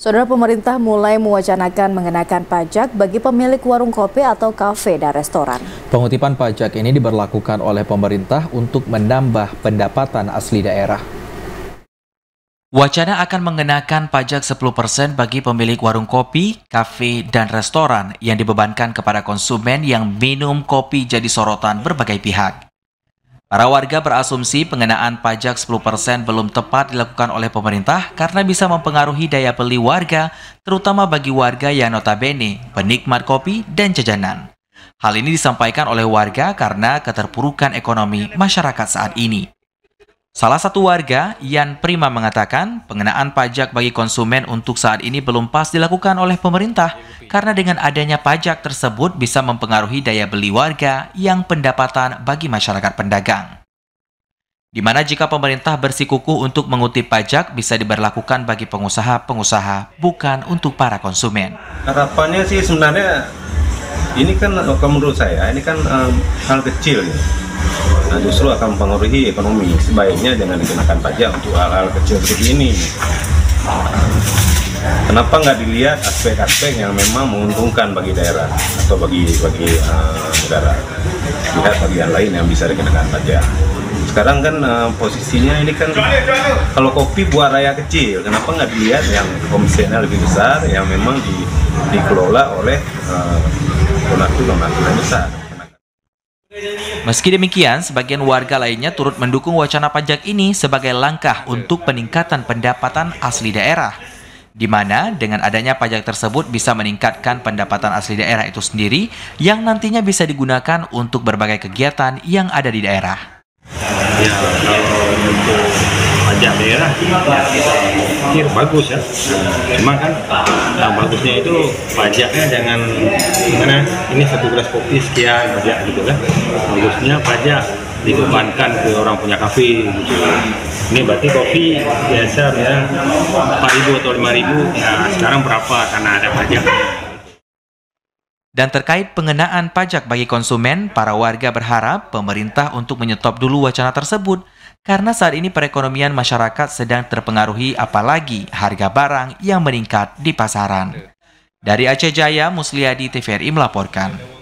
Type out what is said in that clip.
Saudara pemerintah mulai mewacanakan mengenakan pajak bagi pemilik warung kopi atau kafe dan restoran. Pengutipan pajak ini diberlakukan oleh pemerintah untuk menambah pendapatan asli daerah. Wacana akan mengenakan pajak 10% bagi pemilik warung kopi, kafe, dan restoran yang dibebankan kepada konsumen yang minum kopi jadi sorotan berbagai pihak. Para warga berasumsi pengenaan pajak 10% belum tepat dilakukan oleh pemerintah karena bisa mempengaruhi daya beli warga, terutama bagi warga yang notabene penikmat kopi dan jajanan. Hal ini disampaikan oleh warga karena keterpurukan ekonomi masyarakat saat ini. Salah satu warga, Yan Prima mengatakan, pengenaan pajak bagi konsumen untuk saat ini belum pas dilakukan oleh pemerintah karena dengan adanya pajak tersebut bisa mempengaruhi daya beli warga yang pendapatan bagi masyarakat pendagang. Di mana jika pemerintah bersikukuh untuk mengutip pajak bisa diberlakukan bagi pengusaha-pengusaha, bukan untuk para konsumen. Harapannya sih sebenarnya ini kan menurut saya ini kan um, hal kecil ya nah justru akan mempengaruhi ekonomi sebaiknya jangan dikenakan pajak untuk hal-hal kecil seperti ini. Kenapa nggak dilihat aspek-aspek yang memang menguntungkan bagi daerah atau bagi bagi uh, negara? Lihat bagian lain yang bisa dikenakan pajak. Sekarang kan uh, posisinya ini kan kalau kopi buat raya kecil kenapa nggak dilihat yang komisinya lebih besar yang memang di, dikelola oleh uh, donatur-donatur yang besar Meski demikian, sebagian warga lainnya turut mendukung wacana pajak ini sebagai langkah untuk peningkatan pendapatan asli daerah. Di mana dengan adanya pajak tersebut bisa meningkatkan pendapatan asli daerah itu sendiri yang nantinya bisa digunakan untuk berbagai kegiatan yang ada di daerah. Ya, kalau untuk pajak daerah ya bagus ya. Cuma kan yang bagusnya itu pajaknya dengan mana ini satu gelas kopi sekian pajak gitu kan. Bagusnya pajak dibebankan ke orang punya kafe gitu. Ini berarti kopi biasa ya 4.000 atau 5.000 ya sekarang berapa? Karena ada pajak. Dan terkait pengenaan pajak bagi konsumen, para warga berharap pemerintah untuk menyetop dulu wacana tersebut karena saat ini perekonomian masyarakat sedang terpengaruhi apalagi harga barang yang meningkat di pasaran. Dari Aceh Jaya, Musliadi TVRI melaporkan.